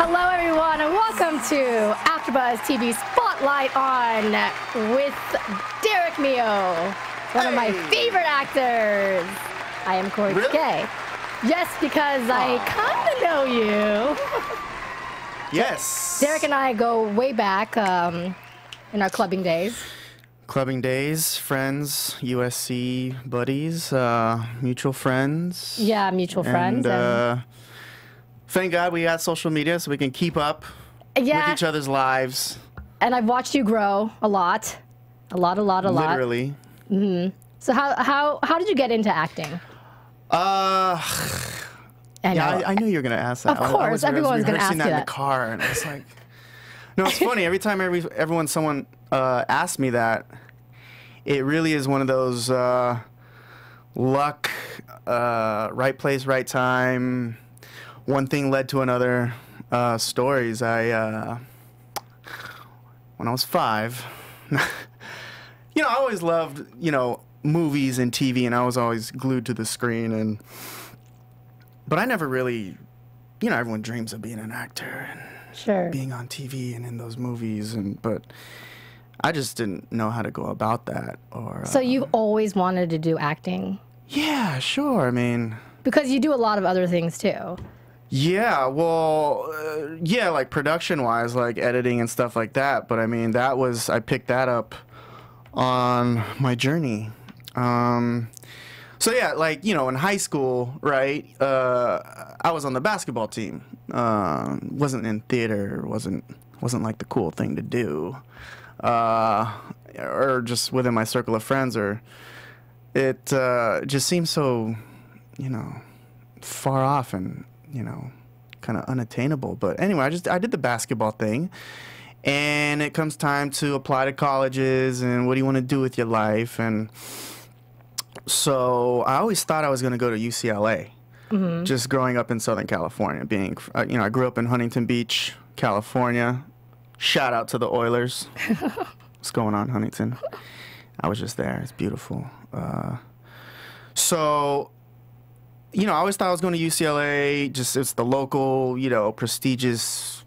Hello, everyone, and welcome to AfterBuzz TV Spotlight on with Derek Mio, one of my favorite actors. I am Kaori Really? Kay. Yes, because I kind of know you. Yes. Derek and I go way back um, in our clubbing days. Clubbing days, friends, USC buddies, uh, mutual friends. Yeah, mutual friends. And uh, thank God we got social media so we can keep up yeah, with each other's lives. and I've watched you grow a lot, a lot, a lot, a lot. Literally. So how how how did you get into acting? Uh, I yeah. I, I knew you were gonna ask that. Of I- I course, was, I was everyone's gonna ask that you in the car, and it's like, no, it's funny. Every time every everyone someone uh, asks me that, it really is one of those uh, luck, uh, right place, right time. One thing led to another uh, stories. I uh, when I was five, you know, I always loved you know movies and TV, and I was always glued to the screen and but I never really, you know, everyone dreams of being an actor and sure. being on TV and in those movies, and but I just didn't know how to go about that. Or So uh, you've always wanted to do acting yeah, sure. I mean, because you do a lot of other things too. Yeah, well, uh, yeah, like production wise, like editing and stuff like that. But I mean, that was I picked that up on my journey. Um, so yeah, like you know, in high school, right? Uh, I was on the basketball team. Uh, wasn't in theater. wasn't wasn't like the cool thing to do, uh, or just within my circle of friends. Or it uh, just seems so, you know, far off and you know, kind of unattainable. But anyway, I just I did the basketball thing. And it comes time to apply to colleges and what do you want to do with your life and so I always thought I was going to go to UCLA. Just growing up in Southern California, being uh, you know, I grew up in Huntington Beach, California. Shout out to the Oilers. What's going on, Huntington? I was just there. It's beautiful. Uh, so, you know, I always thought I was going to UCLA. Just it's the local, you know, prestigious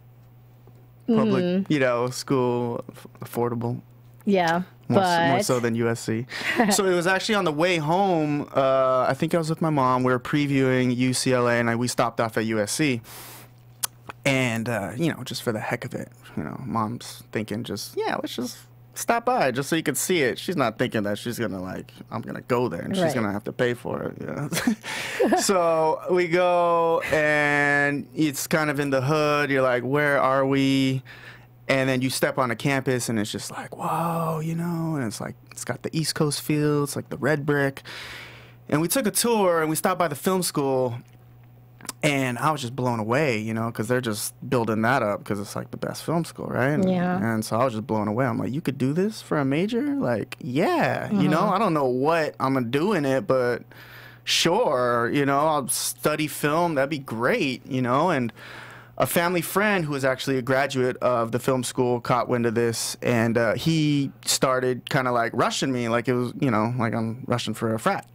public, you know, school, affordable Yeah, more, but more so than USC. so it was actually on the way home. Uh, I think I was with my mom. We were previewing UCLA, and I, we stopped off at USC. And uh, you know, just for the heck of it, you know, mom's thinking just yeah, let's just stop by just so you could see it. She's not thinking that she's gonna like I'm gonna go there and she's gonna have to pay for it. You know? so we go and it's kind of in the hood. You're like, where are we? And then you step on a campus and it's just like, whoa, you know, and it's like it's got the East Coast feel, it's like the red brick. And we took a tour and we stopped by the film school and I was just blown away, you know, because they're just building that up because it's like the best film school, right? And, Yeah. And so I was just blown away. I'm like, you could do this for a major? Like, yeah, you know, mm-hmm. I don't know what I'm gonna do in it, but sure, you know, I'll study film. That'd be great, you know, and. A family friend who was actually a graduate of the film school caught wind of this, and uh, he started kind of like rushing me, like it was, you know, like I'm rushing for a frat.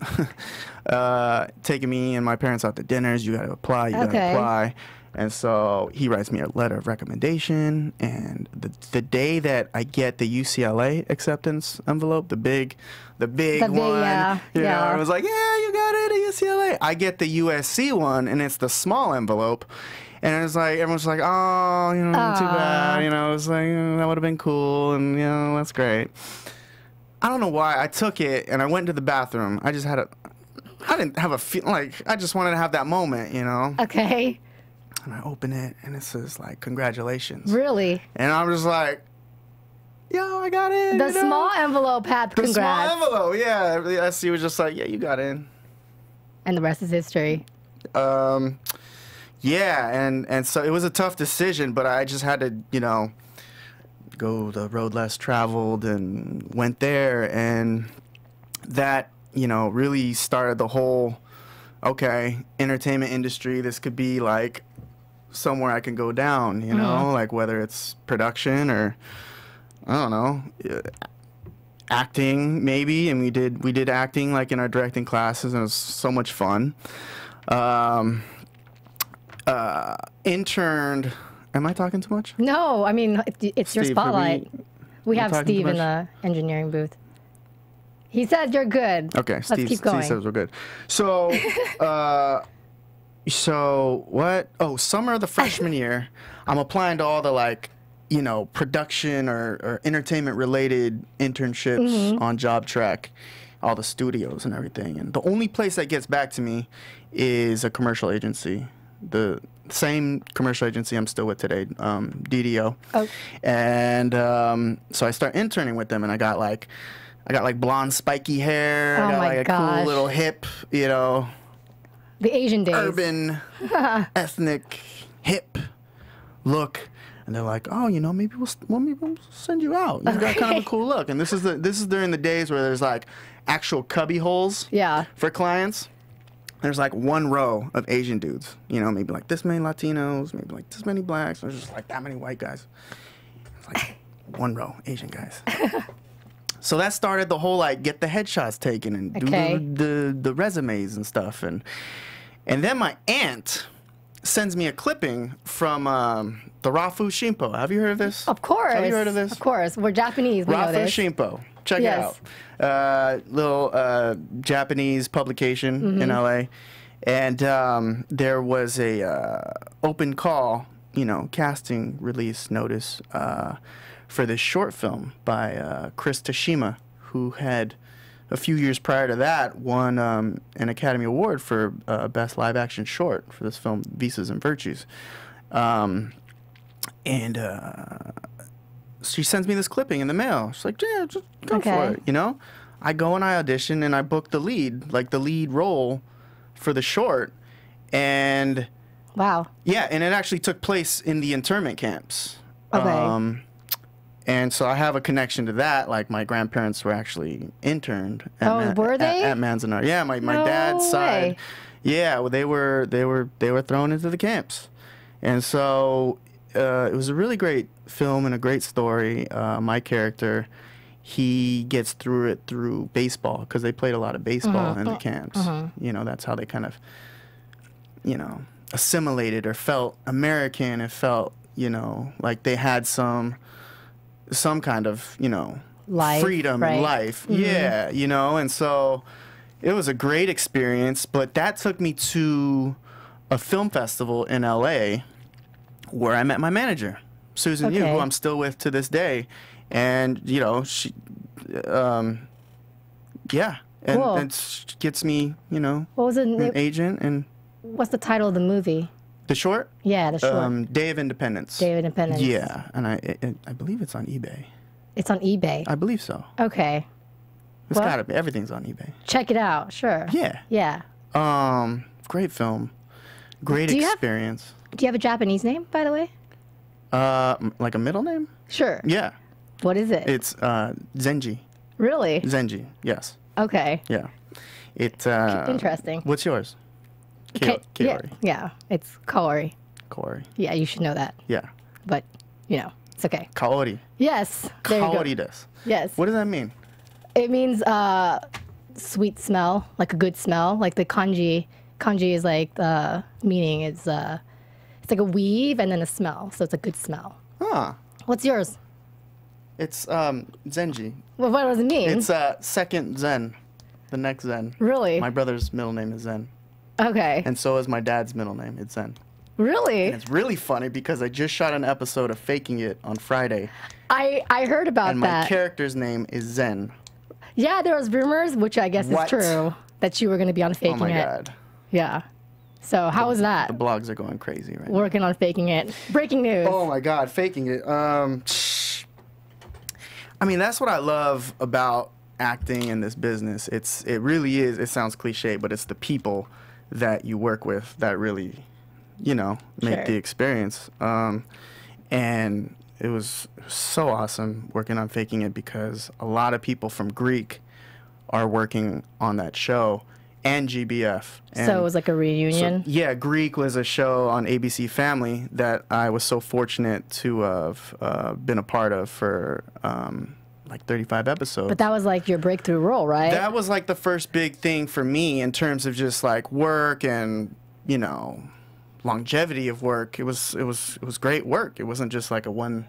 uh, taking me and my parents out to dinners. You got to apply. You got to apply. And so he writes me a letter of recommendation. And the the day that I get the UCLA acceptance envelope, the big, the big The big, one, yeah, you know, yeah. I was like, yeah, you got it at UCLA. I get the USC one, and it's the small envelope. And it's like everyone's like, oh, you know, too bad. You know, it's like "Mm, that would have been cool, and you know, that's great. I don't know why I took it and I went to the bathroom. I just had a, I didn't have a feel like I just wanted to have that moment, you know. okay. and I open it, and it says like congratulations, Really? and I'm just like, yo, I got in. The you know? small envelope had the congrats. small envelope, yeah. The SC was just like, yeah, you got in. And the rest is history. Um, yeah, and and so it was a tough decision, but I just had to, you know, go the road less traveled and went there, and that, you know, really started the whole, okay, entertainment industry. This could be like somewhere I can go down, you know, like whether it's production or I don't know. uh, acting maybe and we did we did acting like in our directing classes and it was so much fun um uh interned am i talking too much No, I mean, it- it's your Steve, we- spotlight. We, we have Steve in the engineering booth. He said you're good. okay Let's steve, keep steve says we're good so uh so what oh summer of the freshman year i'm applying to all the like you know production or, or entertainment related internships Mm-hmm. on job track all the studios and everything and the only place that gets back to me is a commercial agency the same commercial agency i'm still with today um, ddo Oh. and um, so i start interning with them and i got like i got like blonde spiky hair Oh i got my like a cool little hip you know the Asian days. urban, ethnic, hip look. And they're like, oh, you know, maybe we'll, well, maybe we'll send you out. You've got kind of a cool look. And this is the this is during the days where there's like actual cubby holes Yeah. for clients. There's like one row of Asian dudes, you know, maybe like this many Latinos, maybe like this many blacks. There's just like that many white guys. It's like one row Asian guys. so that started the whole like get the headshots taken and do Okay. the, the the resumes and stuff and and then my aunt sends me a clipping from um, the Rafu Shimpo. Have you heard of this? Of course. Have you heard of this? Of course. We're Japanese. We know Rafu. Shimpo. Check Yes. it out. Uh, little uh, Japanese publication Mm-hmm. in LA, and um, there was a uh, open call, you know, casting release notice uh, for this short film by uh, Chris Tashima, who had a few years prior to that won um, an Academy Award for uh, best live action short for this film Visas and Virtues. Um, and uh, she sends me this clipping in the mail. She's like, yeah, just go Okay. for it, you know? I go and I audition and I book the lead, like the lead role for the short. And Wow. yeah, and it actually took place in the internment camps. Okay. Um, and so I have a connection to that. Like my grandparents were actually interned. At Oh, were they? At, Manzanar. Yeah, my, my No dad's side. way. Yeah, well, they were they were they were thrown into the camps, and so uh, it was a really great film and a great story. Uh, my character, he gets through it through baseball because they played a lot of baseball Mm-hmm. in the camps. You know, that's how they kind of, you know, assimilated or felt American. It felt, you know, like they had some some kind of, you know, Life, freedom right. in life. Yeah, you know, and so it was a great experience, but that took me to a film festival in LA where I met my manager, Susan Yu, who I'm still with to this day. And, you know, she, um, yeah. And, Cool. and she gets me, you know, What was it? an agent and What's the title of the movie? the short, Yeah, the short. um, Day of Independence. Day of Independence. Yeah, and I, it, I believe it's on eBay. It's on eBay. I believe so. okay. It's What? gotta be. Everything's on eBay. Check it out. Sure. Yeah. Yeah. Um, great film, great you have- experience. Do you have a Japanese name, by the way? Uh, like a middle name? Sure. Yeah, What is it? it's uh Zenji. really? Zenji. Yes. Okay. Yeah. It. Uh, Interesting. What's yours? Ka- yeah. Yeah. It's Kaori. Kaori. Yeah, you should know that. Yeah. But, you know, it's okay. Kaori. Yes. There you go. Kaori desu. Yes. What does that mean? It means uh, sweet smell, like a good smell. Like the kanji. Kanji is like the meaning is uh, it's like a weave and then a smell, so it's a good smell. Huh. What's yours? It's um Zenji. Well, what does it mean? It's uh second Zen, the next Zen. really My brother's middle name is Zen, okay. and so is my dad's middle name. It's Zen. really, And it's really funny because I just shot an episode of Faking It on Friday, I I heard about that. and my character's name is Zen. yeah, there was rumors, which I guess What? is true, that you were going to be on Faking It. Oh my it. god. Yeah. So how was that? The blogs are going crazy right now. Working on faking it. Breaking news. Oh my god, faking it. Um, I mean, that's what I love about acting in this business. It's it really is. It sounds cliche, but it's the people that you work with that really, you know, make Sure. the experience. Um, and it was so awesome working on faking it because a lot of people from Greek are working on that show and GBF. And so it was like a so, reunion. yeah, Greek was a show on ABC Family that I was so fortunate to have uh, been a part of for um, like 35 episodes. but that was like your breakthrough role, right? That was like the first big thing for me in terms of just like work and you know longevity of work. It was it was it was great work. It wasn't just like a one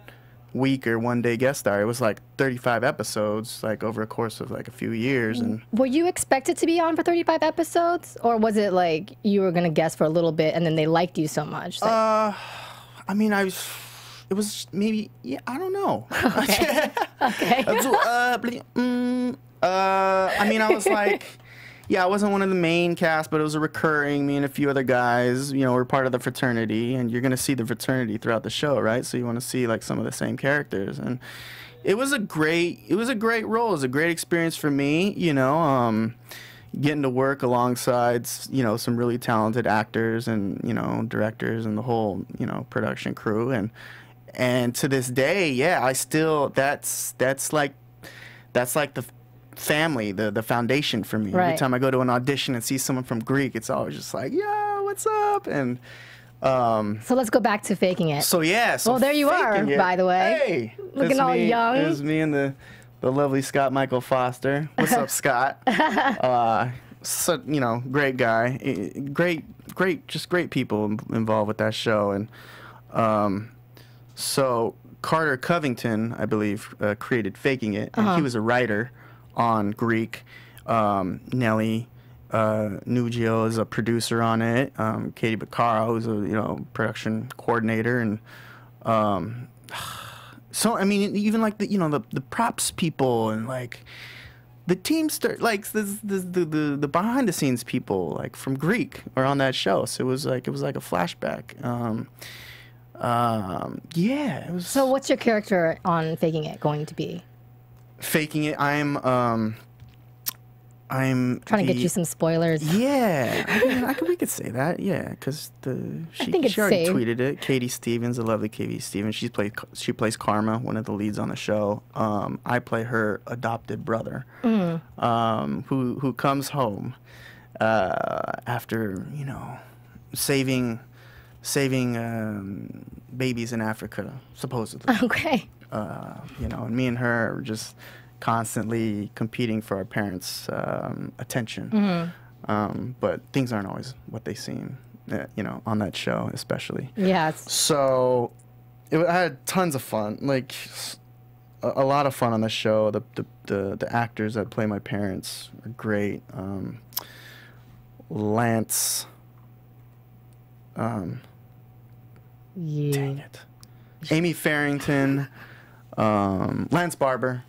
week or one day guest star. It was like 35 episodes like over a course of like a few years and Were you expected to be on for 35 episodes? Or was it like you were going to guest for a little bit and then they liked you so much? Like, Uh, I mean, I was. It was maybe. Yeah, I don't know. okay. uh, mm, uh, I mean, I was like, yeah, I wasn't one of the main cast, but it was a recurring. Me and a few other guys, you know, we're part of the fraternity, and you're gonna see the fraternity throughout the show, right? So you want to see like some of the same characters, and it was a great. It was a great role. It was a great experience for me. You know. Um, getting to work alongside you know some really talented actors and you know directors and the whole you know production crew and and to this day yeah i still that's that's like that's like the family the the foundation for me. Every time i go to an audition and see someone from greek it's always just like yeah what's up? And um so let's go back to faking it. so yeah so Well, there you are, it- by the way. hey Looking all me, young. it's me and the the lovely scott michael foster. What's up scott? Uh, so you know, great guy, Eh, great, great, just great people involved with that show, and um, so Carter Covington, I believe, uh, created Faking It, and he was a writer on Greek. Um, Nelly uh, Nugio is a producer on it. Um, Katie Beccaro is a you know production coordinator, and um, so I mean, even like the you know the the props people and like the team start like the the, the behind the scenes people like from Greek are on that show. So it was like it was like a flashback. Um, um, yeah, was So what's your character on faking it going to be? Faking it. I'm um, I'm Trying to get you some spoilers. Yeah, I mean, I could, we could say that. Yeah, because the she, think she already safe. tweeted it. Katie Stevens, the lovely Katie Stevens. She's played she plays Karma, one of the leads on the show. Um, I play her adopted brother, Mm. um, who who comes home uh, after you know saving saving um, babies in Africa, supposedly Okay. Uh, you know, and me and her are just constantly competing for our parents' um, attention. Mm-hmm. Um, but things aren't always what they seem, uh, you know, on that show especially. Yeah. It's, So it, I had tons of fun, like a lot of fun on the show. The, the the the actors that play my parents are great. Um, Lance. Um, yeah. Dang it. Amy Farrington, um, Lance Barber,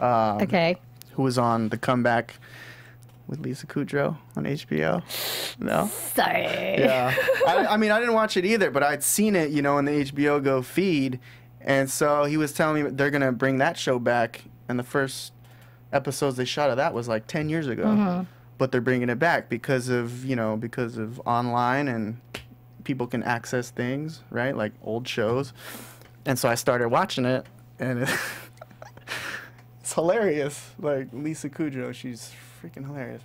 um, Okay. who was on The Comeback with Lisa Kudrow on HBO. No? Sorry. Yeah. I, I mean, I didn't watch it either, but I'd seen it, you know, in the HBO Go feed. And so he was telling me they're going to bring that show back. And the first episodes they shot of that was like 10 years ago. But they're bringing it back because of, you know, because of online and people can access things, right? Like old shows. And so I started watching it, and it, it's hilarious. Like Lisa Kudrow, she's freaking hilarious.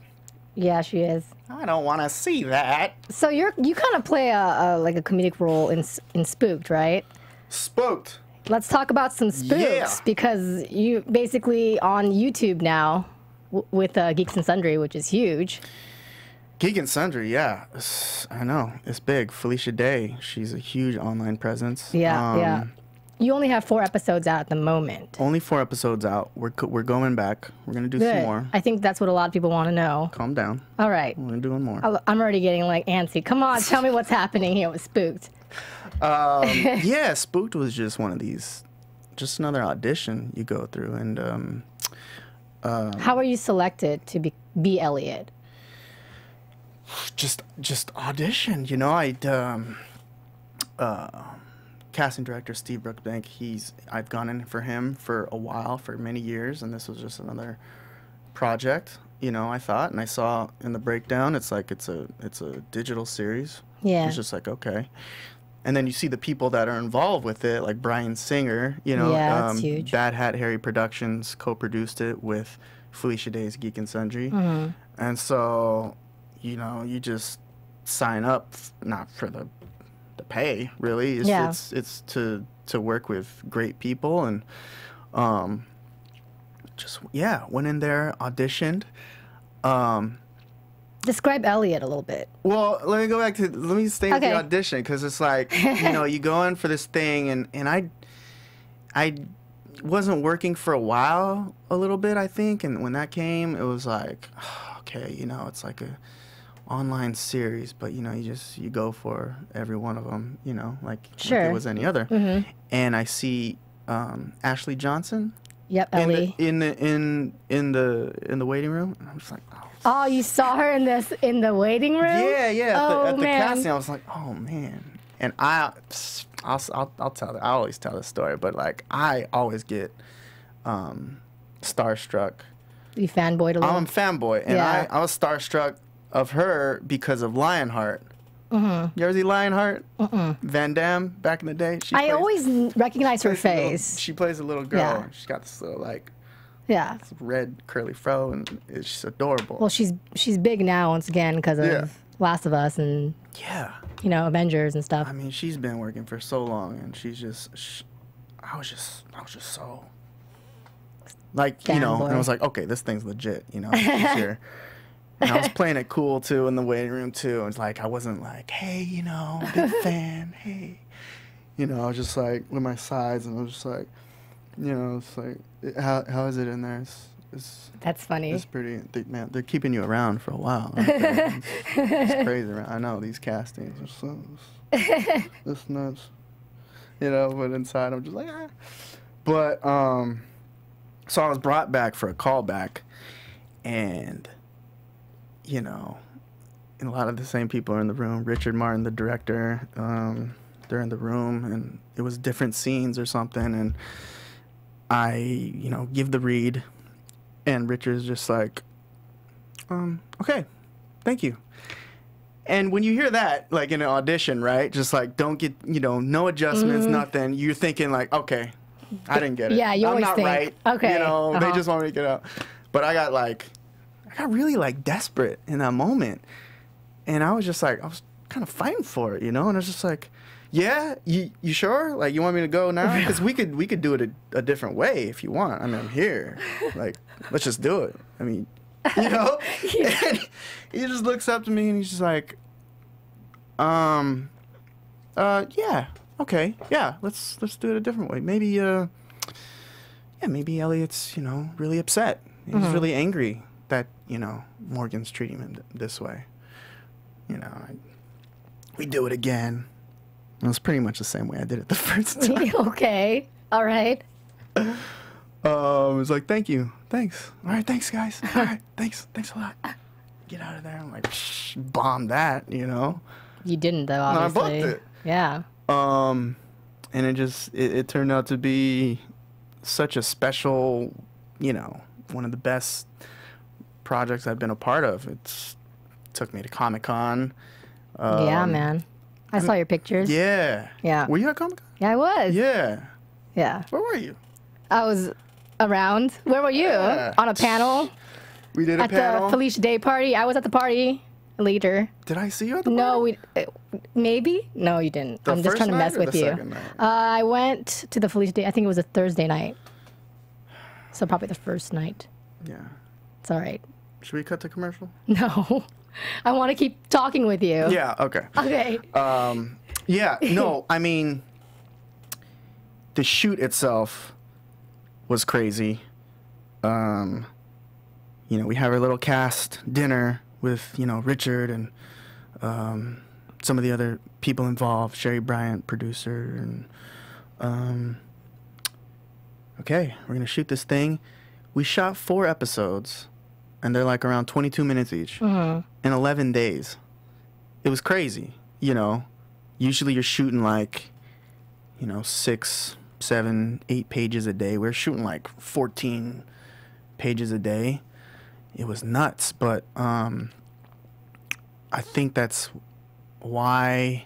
Yeah, she is. I don't want to see that. So you're you kind of play a, a like a comedic role in in Spooked, right? Spooked. Let's talk about some spooks Yeah. because you basically on YouTube now w- with uh, Geeks and Sundry, which is huge. Geek and Sundry, yeah. It's- I know. It's big. Felicia Day, she's a huge online presence. Yeah, Um, yeah. You only have four episodes out at the moment. Only four episodes out. We're, co- we're going back. We're going to do some more. I think that's what a lot of people want to know. Calm down. All right. We're doing more. I'll- I'm already getting like antsy. Come on, tell me what's happening here with Spooked. Um, yeah, Spooked was just one of these, just another audition you go through. And um, How are you selected to be, be Elliot? just just auditioned. You know, I'd um, uh, casting director Steve Brookbank. He's I've gone in for him for a while, for many years, and this was just another project. You know, I thought, and I saw in the breakdown, it's like it's a it's a digital series. Yeah. It's just like okay. And then you see the people that are involved with it, like Bryan Singer, you know, Yeah, um. Bad Hat Harry Productions co-produced it with Felicia Day's Geek and Sundry, Mm-hmm. and so, you know, you just sign up not for the pay really. It's, Yeah. it's it's to to work with great people and um just yeah went in there auditioned. Um, Describe Elliot a little bit. well, let me go back to let me stay with Okay. the audition because it's like you know you go in for this thing and and I I wasn't working for a while a little bit I think and when that came it was like okay you know it's like a online series but you know you just you go for every one of them you know like, like it was any other and I see um, Ashley Johnson Yep, in Ellie. the, in the in in the in the waiting room and I'm just like oh oh, you saw her in this in the waiting room? yeah, yeah. At Oh the, at the man. casting, I was like, oh man. And I, I'll, I'll, I'll tell. I always tell this story, but like I always get um, starstruck. You fanboyed a little. I'm a fanboy, and Yeah. I, I was starstruck of her because of Lionheart. Mm-hmm. You ever see Lionheart? Mm-mm. Van Damme back in the day. She I plays- always recognize her a little- face. she plays a little girl. Yeah. She's got this little like yeah. red curly fro, and it's just adorable. Well, she's she's big now once again because of Yeah. Last of Us and yeah. you know Avengers and stuff. I mean, she's been working for so long, and she's just. Sh- I was just, I was just so. Like you know, and I was like, okay, this thing's legit, you know. And I was playing it cool too in the waiting room too. It's like I wasn't like, hey, you know, big fan, hey, you know. I was just like with my sides, and I was just like, you know, it's like, how how is it in there? It's, it's That's funny. it's pretty. They, man, they're keeping you around for a while. it's, it's crazy. around- I know these castings are so. It's, it's nuts. You know, but inside I'm just like, ah. But um, so I was brought back for a callback, and you know, and a lot of the same people are in the room. Richard Martin, the director, um, they're in the room, and it was different scenes or something, and I, you know, give the read, and Richard's just like, um, okay, thank you. And when you hear that, like in an audition, right? Just like don't get, you know, no adjustments, nothing. You're thinking like, okay, I didn't get it. Yeah, you I'm always not think, right. okay, You know, they uh-huh. just want me to get out. But I got like, I got really like desperate in that moment, and I was just like, I was kind of fighting for it, you know. And I was just like, yeah, you you sure? Like you want me to go now? Because we could we could do it a, a different way if you want. I mean, I'm here. Like, let's just do it. I mean, you know. and he just looks up to me and he's just like, um, uh, yeah, okay, yeah, let's let's do it a different way. Maybe, uh, yeah, maybe Elliot's you know really upset. He's Mm-hmm. really angry you know Morgan's treating him th- this way. You know, I, we do it again. It was pretty much the same way I did it the first time. okay. All right. um, it was like, thank you, thanks. All right, thanks, guys. All right, thanks, thanks a lot. Get out of there. I'm like, Psh, bomb that, you know. You didn't though, Obviously. I booked it. Yeah. Um, and it just it, it turned out to be such a special, you know, one of the best projects I've been a part of. It's took me to Comic Con. yeah, Um, man. I saw your pictures. Yeah. Yeah. Were you at Comic Con? Yeah, I was. Yeah. Yeah. Where were you? I was around. Where were you? Yeah. On a panel We did a at panel. the Felicia Day party. I was at the party later. did I see you at the No, party? we uh, maybe. No, you didn't. The I'm just trying to mess with you. Uh, I went to the Felicia Day. I think it was a Thursday night. So probably the first night. Yeah. It's all right. Should we cut to commercial? No, I want to keep talking with you. Yeah. Okay. Okay. Um, yeah, no, I mean, the shoot itself was crazy. Um, you know, we have our little cast dinner with, you know, Richard and um, some of the other people involved, Sherry Bryant, producer, and um, okay, we're gonna shoot this thing. We shot four episodes and they're like around 22 minutes each in 11 days. It was crazy, you know. Usually you're shooting like, you know, six, seven, eight pages a day. We're shooting like 14 pages a day. It was nuts, but um, I think that's why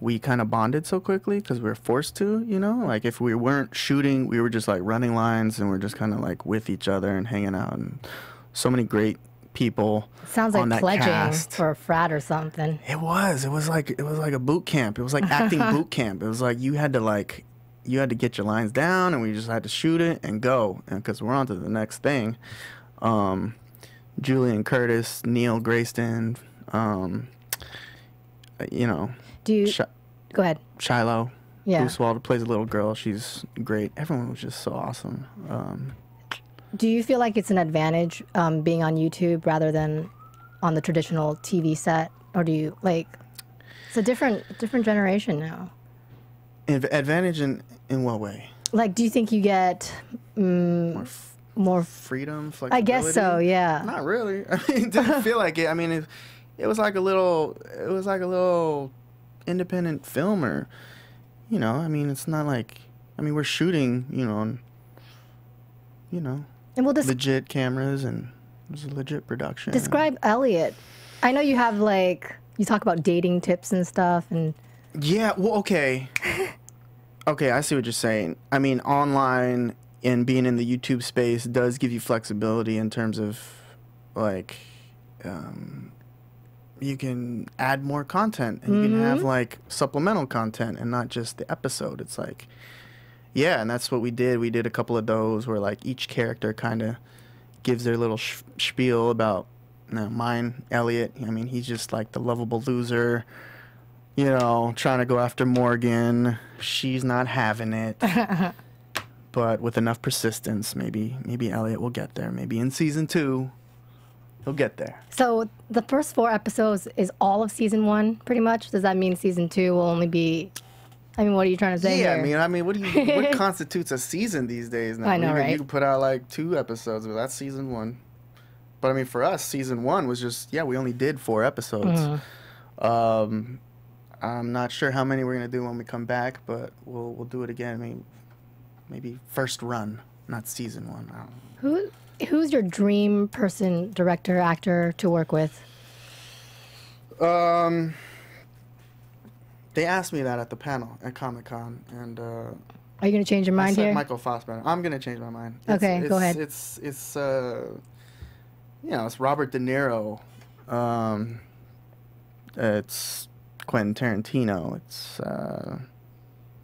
we kind of bonded so quickly because we were forced to, you know? Like if we weren't shooting, we were just like running lines and we're just kind of like with each other and hanging out and so many great people Sounds on like that pledging cast. for a frat or something. It was. It was like it was like a boot camp. It was like acting boot camp. It was like you had to like you had to get your lines down and we just had to shoot it and go and because we're on to the next thing. Um, Julian Curtis, Neil Grayston, um, you know, Do you Sh- go ahead? Shiloh. Yeah. Goosewald plays a little girl. She's great. Everyone was just so awesome. Um, Do you feel like it's an advantage um, being on YouTube rather than on the traditional TV set, or do you like? It's a different different generation now. adv- advantage in in what way? Like, do you think you get mm, More f- more? freedom, I guess so. Yeah. Not really. I mean, it didn't feel like it. I mean, it, it was like a little. It was like a little independent film, or you know. I mean, it's not like. I mean, we're shooting. You know, you know, And we'll just legit cameras, and it was a legit production. describe Elliot. I know you have like you talk about dating tips and stuff, and Yeah, well, okay. okay, I see what you're saying. I mean, online and being in the YouTube space does give you flexibility in terms of like um, you can add more content and you can have like supplemental content and not just the episode. It's like yeah, and that's what we did. We did a couple of those where like each character kind of gives their little sh- spiel about you know, mine, Elliot. I mean, he's just like the lovable loser you know, trying to go after Morgan. She's not having it. but with enough persistence, maybe maybe Elliot will get there. Maybe in season two, he'll get there. so the first four episodes is all of season one, pretty much. Does that mean season two will only be? I mean, what are you trying to say yeah, here? I mean, I mean, what do you what constitutes a season these days? Now I know, you, right? You can put out like two episodes, but that's season one. But I mean, for us, season one was just yeah, we only did four episodes. Mm-hmm. Um, I'm not sure how many we're gonna do when we come back, but we'll we'll do it again. I mean, maybe first run, not season one. I don't know. Who who's your dream person, director, actor to work with? Um, they asked me that at the panel at Comic Con, and uh, Are you going to change your I mind said here? Michael Fassbender. I'm gonna change my mind. Okay, go ahead. It's it's uh, you know, it's Robert De Niro. Um, it's Quentin Tarantino. It's uh,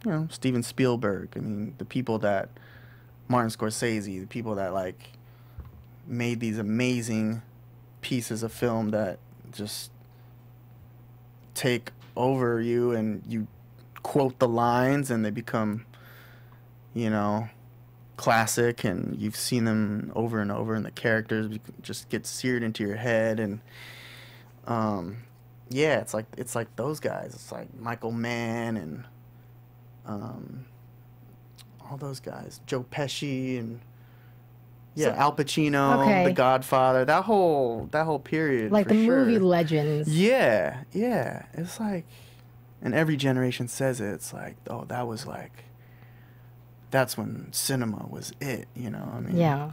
you know, Steven Spielberg. I mean, the people that Martin Scorsese, the people that like made these amazing pieces of film that just take over you and you quote the lines and they become you know classic and you've seen them over and over and the characters just get seared into your head and um yeah it's like it's like those guys. It's like michael mann and um all those guys. Joe pesci and yeah So- al pacino Okay. the godfather that whole that whole period like the movie legends. Yeah, yeah. It's like, and every generation says it. It's like, oh, that was like, that's when cinema was it. You know, I mean, Yeah.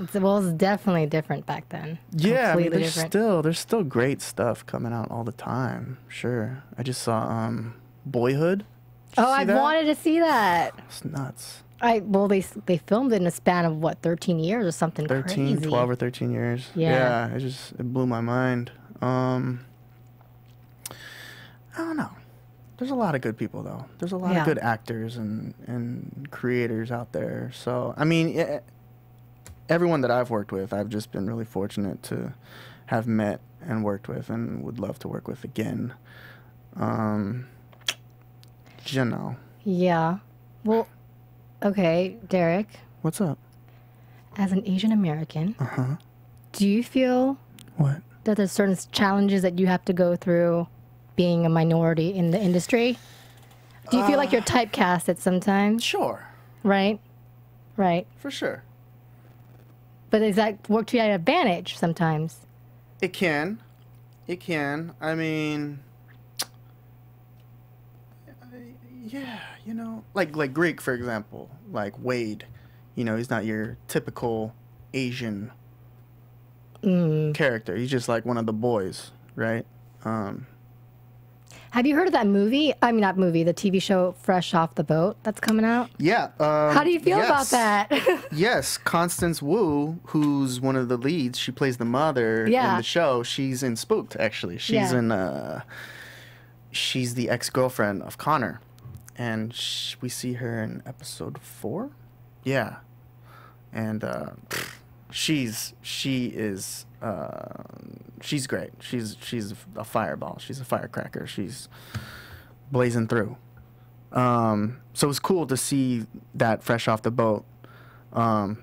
It's, well, it's definitely different back then. yeah. I mean, there's different. still there's still great stuff coming out all the time. Sure, I just saw um, Boyhood. Did oh, I wanted to see that. It's nuts. I well, they they filmed it in a span of what, 13 years or something 13, crazy. 12 or 13 years. Yeah. it just it blew my mind. Um, I don't know. There's a lot of good people though. There's a lot Yeah. of good actors and and creators out there. So I mean, eh, everyone that I've worked with, I've just been really fortunate to have met and worked with, and would love to work with again. Um, you know, Yeah. Well, okay, Derek. what's up? As an Asian American, Uh huh. do you feel What? that there's certain challenges that you have to go through being a minority in the industry? Do you feel like you're typecasted sometimes? Sure, Right. Right. for sure. But does that work to your advantage sometimes? It can. It can. I mean, yeah, you know, like like Greek for example, like Wade. You know, he's not your typical Asian character. He's just like one of the boys, right? Um, Have you heard of that movie? I mean, not movie, the TV show Fresh Off the Boat that's coming out. yeah. Um, How do you feel about that? Yes, Constance Wu, who's one of the leads, she plays the mother Yeah. in the show. She's in Spooked, actually. She's Yeah. in. Uh, she's the ex-girlfriend of Connor, and sh- we see her in episode four. Yeah, and uh, she's she is uh, she's great. She's she's a fireball. She's a firecracker. She's blazing through. Um, so it's cool to see that fresh off the boat, um,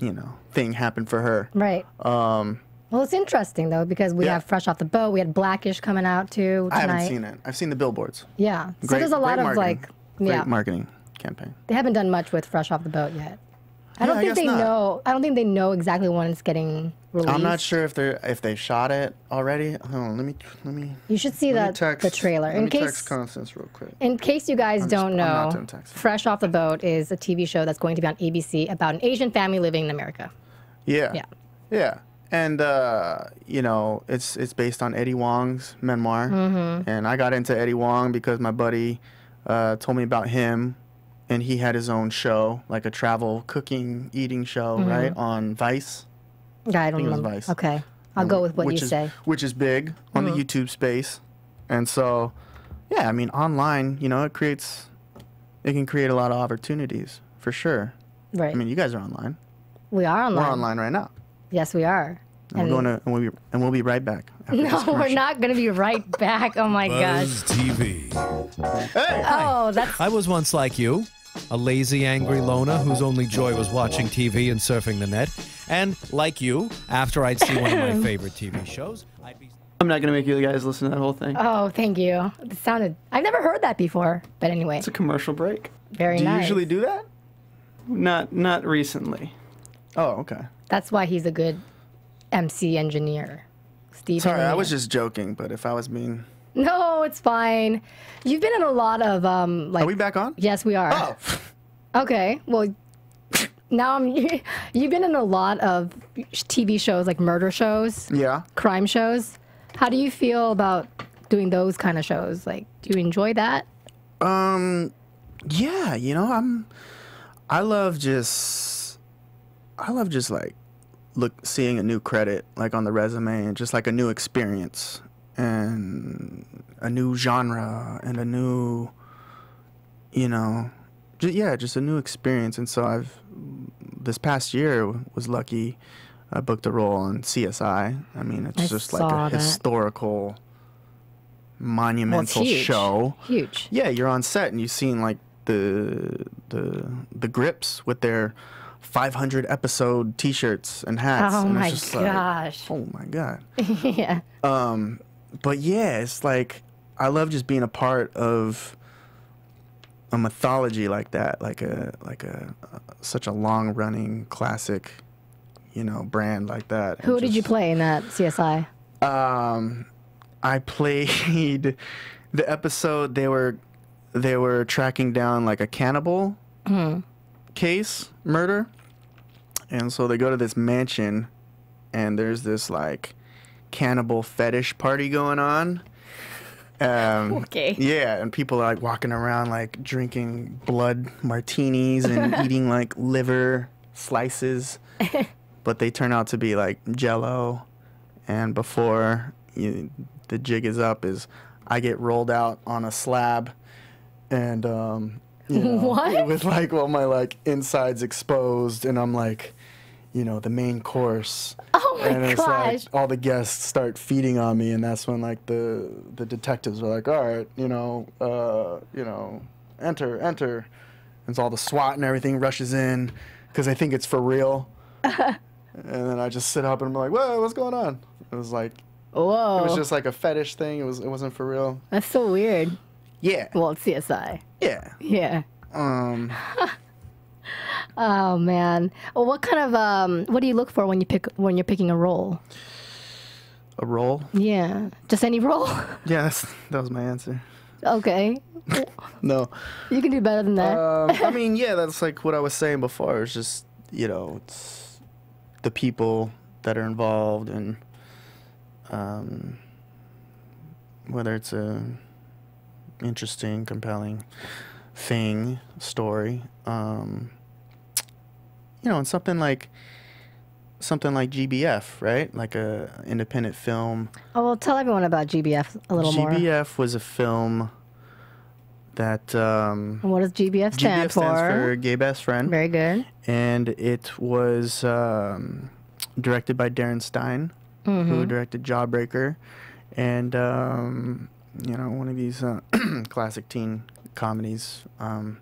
you know, thing happen for her. right. Um, Well, it's interesting though because we Yeah. have Fresh Off the Boat. We had Blackish coming out too Tonight. I haven't seen it. I've seen the billboards. Yeah. So there's a lot of marketing. like, Great marketing campaign. they haven't done much with Fresh Off the Boat yet. I Yeah, don't I think guess they not. know. I don't think they know exactly when it's getting released. I'm not sure if they're if they shot it already. Hold on, let me let me. You should see the text, the trailer Let in me case text Constance real quick. In case you guys just- don't I'm know. Fresh Off the Boat is a TV show that's going to be on ABC about an Asian family living in America. Yeah. Yeah. Yeah. And uh, you know, it's it's based on Eddie Huang's memoir. Mm-hmm. And I got into Eddie Wong because my buddy uh, told me about him and he had his own show, like a travel cooking eating show, Mm-hmm. right? On Vice. Yeah, I don't think it was remember. Vice. Okay, I'll go with what which you is, say. Mm-hmm. Which is big on the YouTube space. And so yeah, I mean online, you know, it creates it can create a lot of opportunities for sure. Right. I mean, you guys are online. we are online. We're online right now. Yes, we are. And, we're going to and we'll be, and we'll be right back. No, we're not going to be right back. Oh my gosh. Buzz TV. Oh, that's I was once like you, a lazy, angry loner whose only joy was watching TV and surfing the net. And like you, after I'd see one of my favorite TV shows, I'd be. I'm not gonna make you guys listen to that whole thing. Oh, thank you. It sounded. I've never heard that before. But anyway, It's a commercial break. very nice. Do you usually do that? Not not recently. Oh, okay. That's why he's a good MC engineer. Steve. Sorry, I was just joking, but if I was mean. No, it's fine. You've been in a lot of um like. Are we back on? Yes, we are. Oh, Okay. Well, now I'm. You've been in a lot of TV shows, like murder shows, yeah. crime shows. How do you feel about doing those kind of shows? Like, do you enjoy that? Um, yeah, you know, I'm. I love just. I love just like, look, seeing a new credit like on the resume and just like a new experience and a new genre and a new. You know, ju- yeah, just a new experience, and so I've this past year was lucky. I booked a role on CSI. I mean, it's I just like a that. historical, Well, monumental huge. show. Huge. Yeah, you're on set and you've seen like the the the grips with their 500 episode T-shirts and hats. Oh and my just like, gosh. oh my god. yeah. Um, But yeah, it's like I love just being a part of a mythology like that, like a like a, such a long running classic, you know, brand like that. Who did you play in that CSI? Um, I played the episode. They were they were tracking down like a cannibal case murder, and so they go to this mansion, and there's this like cannibal fetish party going on. Um, Okay. Yeah, and people are like walking around like drinking blood martinis and eating like liver slices, but they turn out to be like Jello. And before you, the jig is up, is I get rolled out on a slab, and um, you know, What? with like all my like insides exposed, and I'm like, you know, the main course. Oh my and it's gosh. like all the guests start feeding on me, and that's when like the the detectives are like, all right, you know, uh, you know, enter, enter, and so all the SWAT and everything rushes in because they think it's for real. and then I just sit up and I'm like, whoa, what's going on? It was like Whoa. it was just like a fetish thing. It was it wasn't for real. That's so weird. Yeah, Well, it's CSI. yeah. Yeah. Um, Oh man. Well, what kind of um? What do you look for when you pick when you're picking a role? A role? Yeah, just any role. yes, that was my answer. okay, No. you can do better than that. Um, I mean, yeah, that's like what I was saying before. It's just you know, it's the people that are involved and um, whether it's a interesting, compelling thing, story. Um, you know, and something like something like GBF, right? Like a independent film. oh well, tell everyone about GBF a little more. GBF was a film that um, And what does GBF stand GBF stands for Gay Best Friend, Very good. and it was um, directed by Darren Stein, Mm-hmm. who directed Jawbreaker, and um, you know one of these uh, classic teen comedies, um,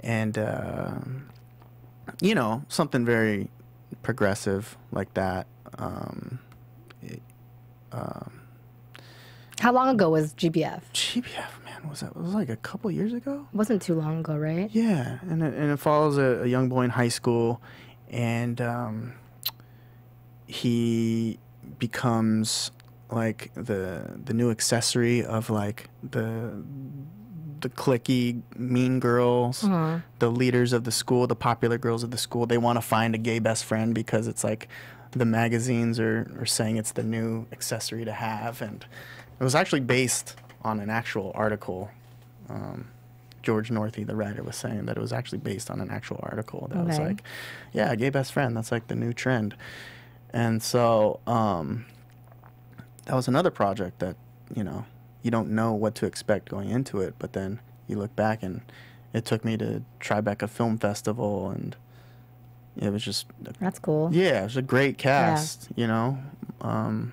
and uh, you know something very progressive like that. Um, it- How long ago was GBF? GBF, man, was that it was like a couple years ago? Wasn't too long ago, right? Yeah, and it, and it follows a, a young boy in high school, and um, he becomes like the the new accessory of like the the clicky mean girls, the leaders of the school, the popular girls of the school. They want to find a gay best friend because it's like the magazines are, are saying it's the new accessory to have, and it was actually based on an actual article. Um, George Northy, the writer, was saying that it was actually based on an actual article that was like, yeah, gay best friend, that's like the new trend. And so um, that was another project that, you know, you don't know what to expect going into it, but then you look back and it took me to Tribeca Film Festival and it was just, That's cool. yeah, it was a great cast, Yeah. you know. Um,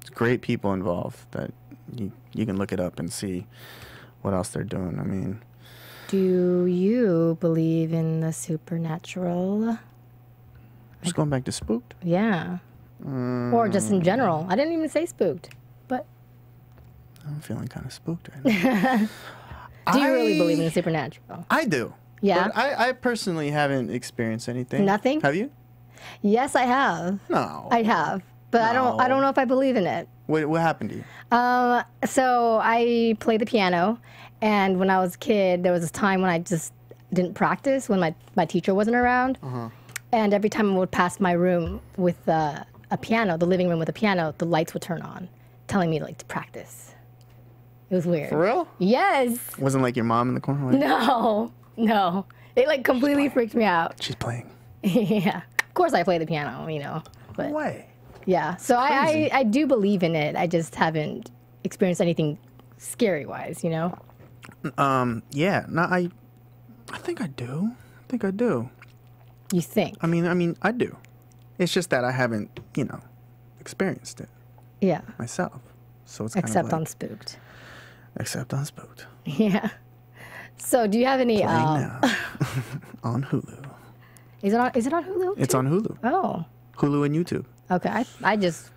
it's great people involved that you, you can look it up and see what else they're doing. I mean, Do you believe in the supernatural? just going back to Spooked. Yeah. Or just in general. I didn't even say spooked. But I'm feeling kind of spooked right now. do you really believe in the supernatural? I do. Yeah? But I, I personally haven't experienced anything. Nothing? Have you? Yes, I have. No. I have. But I don't I don't know if I believe in it. what, what happened to you? Um, so I play the piano, and when I was a kid, there was this time when I just didn't practice when my, my teacher wasn't around. And every time I would pass my room with uh, a piano, the living room with a piano, the lights would turn on, telling me like to practice. It was weird. For real? Yes. Wasn't like your mom in the corner? Like, No. No. It like completely freaked me out. She's playing. yeah. Of course, I play the piano, you know. But Way. yeah. So I, I I do believe in it. I just haven't experienced anything scary wise, you know. Um. Yeah. No. I. I think I do. I think I do. You think? I mean. I mean. I do. It's just that I haven't, you know, experienced it Yeah. myself. So it's kind Except of like, on Spooked. except on Spooked. Yeah. So do you have any? Um, on Hulu. is it on? Is it on Hulu? It's too? on Hulu. Oh. Hulu and YouTube. Okay. I, I just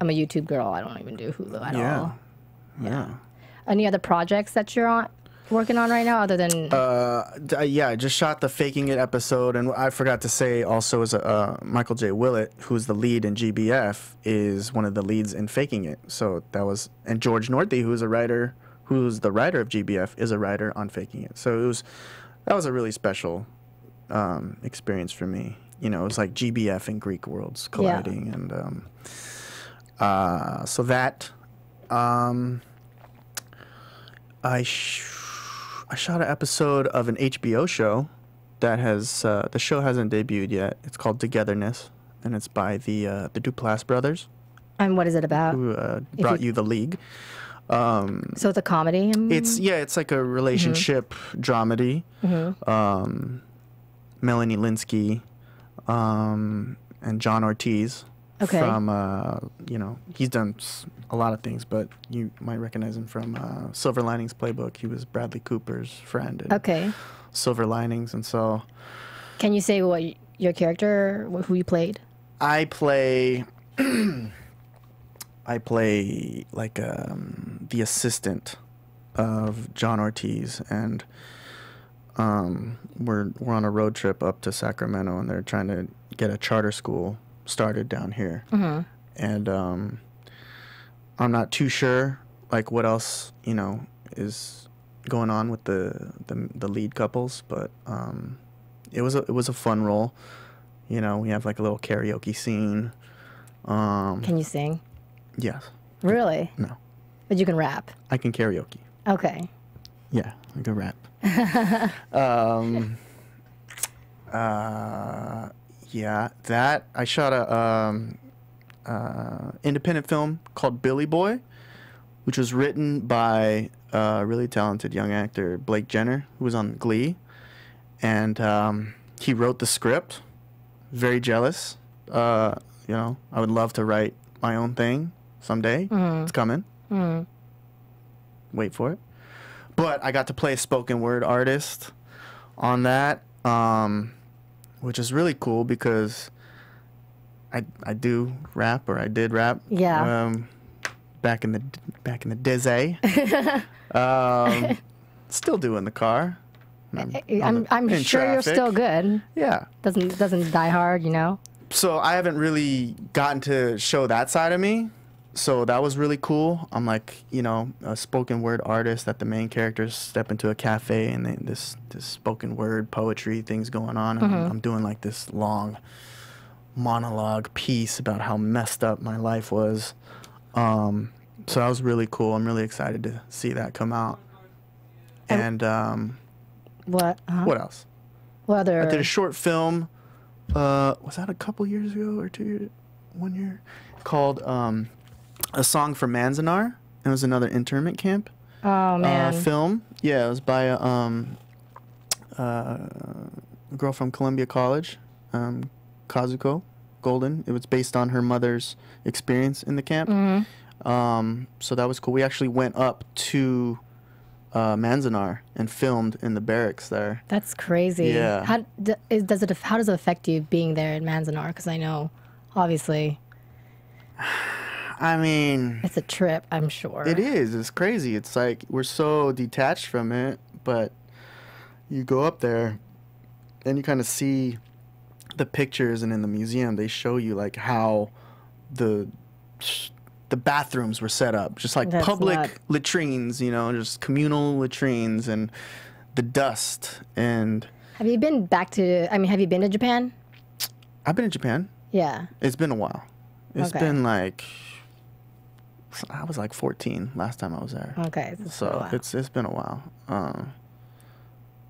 I'm a YouTube girl. I don't even do Hulu at Yeah. all. Yeah. Any other projects that you're on working on right now other than? Uh, uh, yeah, I just shot the Faking It episode, and I forgot to say also is uh, Michael J. Willett, who's the lead in GBF, is one of the leads in Faking It. So that was, and George Northy, who's a writer, who's the writer of GBF, is a writer on Faking It. So it was, that was a really special um, experience for me. You know, it was like GBF and Greek worlds colliding, and um, uh, so that. Um, I I shot an episode of an HBO show that has uh, the show hasn't debuted yet. It's called Togetherness, and it's by the uh, the Duplass brothers and what is it about? who uh, brought you- you the league. So it's a comedy. mm? It's yeah, it's like a relationship dramedy. Mm-hmm. Um, Melanie Lynskey um, and John Ortiz. Okay. From uh, you know, he's done a lot of things, but you might recognize him from uh, Silver Linings Playbook. He was Bradley Cooper's friend. in okay. Silver Linings, and so Can you say what your character, who you played? I play. I play like um, the assistant of John Ortiz, and um, we're we're on a road trip up to Sacramento, and they're trying to get a charter school started down here. And um, I'm not too sure, like what else you know is going on with the the, the lead couples, but um, it was a it was a fun role. You know, we have like a little karaoke scene. Um, Can you sing? yes, Really? no, But you can rap. I can karaoke. Okay. Yeah, I can rap. um, uh, yeah, that I shot a um, uh, independent film called Billy Boy, which was written by a really talented young actor Blake Jenner, who was on Glee, and um, he wrote the script. Very jealous. Uh, you know, I would love to write my own thing someday. It's coming. Wait for it but I got to play a spoken word artist on that, um, which is really cool because I I do rap or I did rap. Yeah. Um, back in the back in the dizzy. um, still do in the car. I'm, I'm, I'm sure you're still good. Yeah. Doesn't doesn't die hard, you know? so I haven't really gotten to show that side of me. So that was really cool. I'm like, you know, a spoken word artist that the main characters step into a cafe and they, this this spoken word poetry things going on. And I'm, I'm doing like this long monologue piece about how messed up my life was. Um, so that was really cool. I'm really excited to see that come out. And um, What? Uh, what else? what other? I did a short film. Uh, was that a couple years ago or two years? One year, called um, "A Song for Manzanar." It was another internment camp oh uh, film. Yeah, it was by a, um, uh, a girl from Columbia College, um, Kazuko Golden. It was based on her mother's experience in the camp. Mm-hmm. Um, so that was cool. We actually went up to uh, Manzanar and filmed in the barracks there. That's crazy. Yeah. How d- does it? How does it affect you being there in Manzanar? Because I know, obviously, I mean, it's a trip. I'm sure. It is. It's crazy. It's like we're so detached from it, but you go up there and you kind of see the pictures and in the museum they show you like how the the bathrooms were set up, just like That's public nut. latrines, you know, just communal latrines and the dust and Have you been back to? I mean, have you been to Japan? I've been in Japan. Yeah. It's been a while. It's Okay. been like I was like 14 last time I was there. Okay. so it's been a So while. it's it's been a while. Um,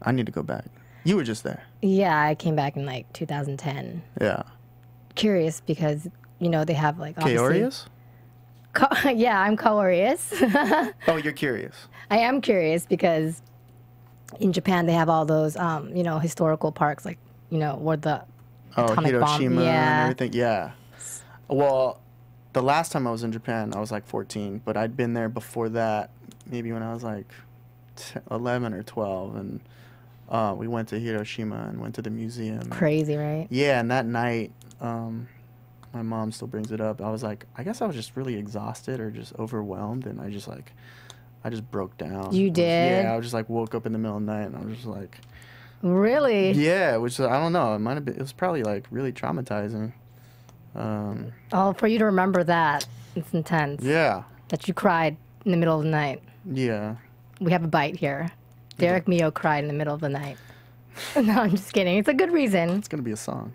I need to go back. You were just there. Yeah, I came back in like 2010. Yeah. Curious because you know they have like. Curious? Yeah, I'm curious. Oh, you're curious. I am curious because in Japan they have all those um, you know historical parks like you know where the Oh, Atomic bomb, Hiroshima yeah. and everything. Yeah. Well, the last time I was in Japan, I was like 14, but I'd been there before that, maybe when I was like t- 11 or 12, and uh, we went to Hiroshima and went to the museum. crazy, right? Yeah, and that night, um, my mom still brings it up. I was like, I guess I was just really exhausted or just overwhelmed, and I just like, I just broke down. You I was- did? yeah, I was just like woke up in the middle of the night, and I was just like, Really? yeah, which I don't know. It might have been. It was probably like really traumatizing. Um, Oh, for you to remember that, it's intense. yeah, That you cried in the middle of the night. yeah. We have a bite here. Derek Mio cried in the middle of the night. no, I'm just kidding. It's a good reason. It's gonna be a song.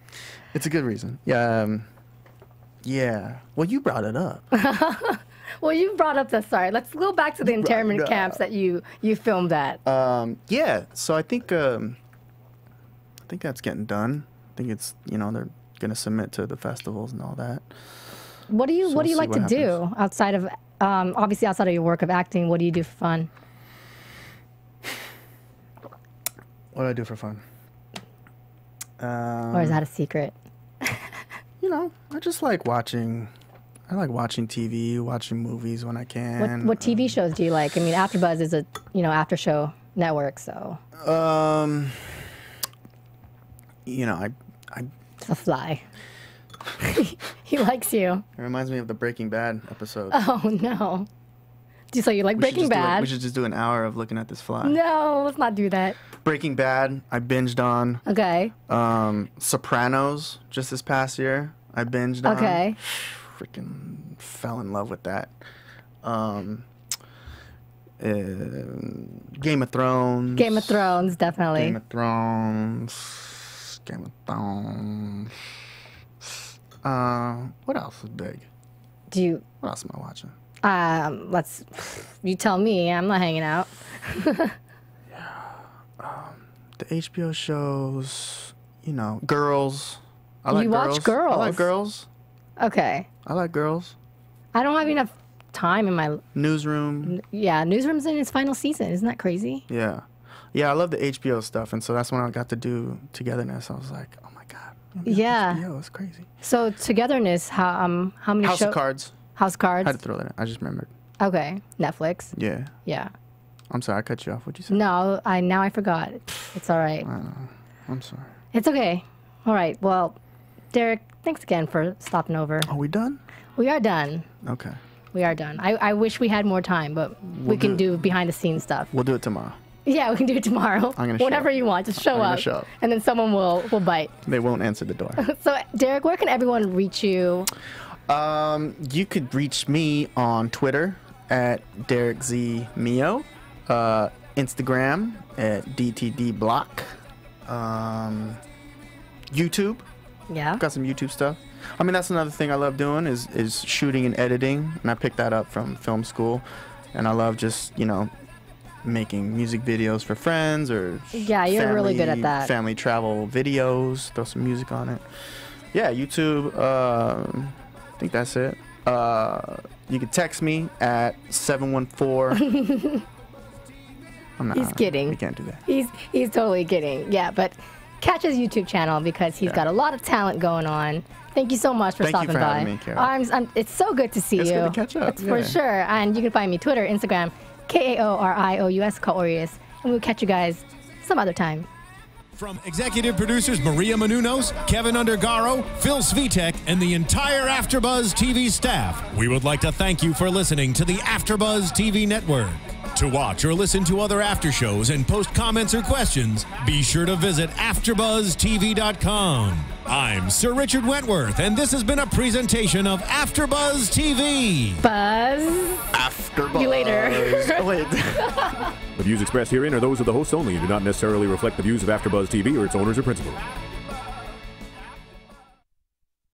it's a good reason. Yeah. Um, yeah. Well, you brought it up. Well, you brought up the sorry. Let's go back to the internment camps that you you filmed at. Um, yeah. So I think um, I think that's getting done. I think it's you know they're gonna submit to the festivals and all that. What do you so What do you like to what do outside of um, obviously outside of your work of acting? What do you do for fun? What do I do for fun? Um, Or is that a secret? you know, I just like watching. I like watching TV, watching movies when I can. What TV shows do you like? I mean, AfterBuzz is a you know after show network, so Um, you know, I, I. a fly. he likes you. It reminds me of the Breaking Bad episode. Oh no, So you like We Breaking just do it- Bad? we should just do an hour of looking at this fly. No, let's not do that. Breaking Bad, I binged on. Okay. Um, Sopranos, just this past year, I binged on. Okay. Freaking fell in love with that. Um, uh, Game of Thrones. Game of Thrones, definitely. Game of Thrones. Game of Thrones. Uh, what else is big? Do you? What else am I watching? Um, let's. You tell me. I'm not hanging out. yeah. Um, The HBO shows, you know, girls. I like You watch girls. I like Girls? girls. Okay. I like girls. I don't have enough time in my. Newsroom. Yeah, Newsroom's in its final season. Isn't that crazy? Yeah. Yeah, I love the HBO stuff. And so that's when I got to do Togetherness. I was like, oh my God. Yeah. HBO, it's crazy. So togetherness. How um how many House show- of Cards. House Cards. I had to throw that in. I just remembered. Okay. Netflix. Yeah. Yeah. I'm sorry, I cut you off. What'd you say? No, I now I forgot. It's all right. I'm sorry. It's okay. All right. Well, Derek, thanks again for stopping over. Are we done? We are done. Okay. We are done. I, I wish we had more time, but we can do behind the scenes stuff. We'll do it tomorrow. Yeah, we can do it tomorrow. I'm gonna show Whenever up. you want, just show up, show up. and then someone will will bite. They won't answer the door. So, Derek, where can everyone reach you? Um, you could reach me on Twitter at Derek Z Mio, uh, Instagram at DTD Block, um, YouTube. Yeah. Got some YouTube stuff. I mean, that's another thing I love doing is is shooting and editing, and I picked that up from film school, and I love just you know making music videos for friends or Yeah, you're really good at that. Family travel videos, throw some music on it. Yeah, YouTube. Uh, I think that's it. Uh, you can text me at seven one four. I'm not. He's kidding. We can't do that. He's he's totally kidding. Yeah, but catch his YouTube channel because he's Yeah. got a lot of talent going on. Thank you so much for Thank you stopping for by. having me, Kaori. I'm, I'm, it's so good to see It's you. good to catch up, It's for sure. And you can find me Twitter, Instagram, K A O R I O U S Kaorius, and we'll catch you guys some other time. From executive producers Maria Menounos, Kevin Undergaro, Phil Svitek, and the entire AfterBuzz TV staff, we would like to thank you for listening to the AfterBuzz TV network. To watch or listen to other after shows and post comments or questions, be sure to visit AfterBuzzTV.com. I'm Sir Richard Wentworth, and this has been a presentation of AfterBuzz TV. Buzz. After you later. Oh, wait. The views expressed herein are those of the hosts only and do not necessarily reflect the views of AfterBuzz TV or its owners or principals.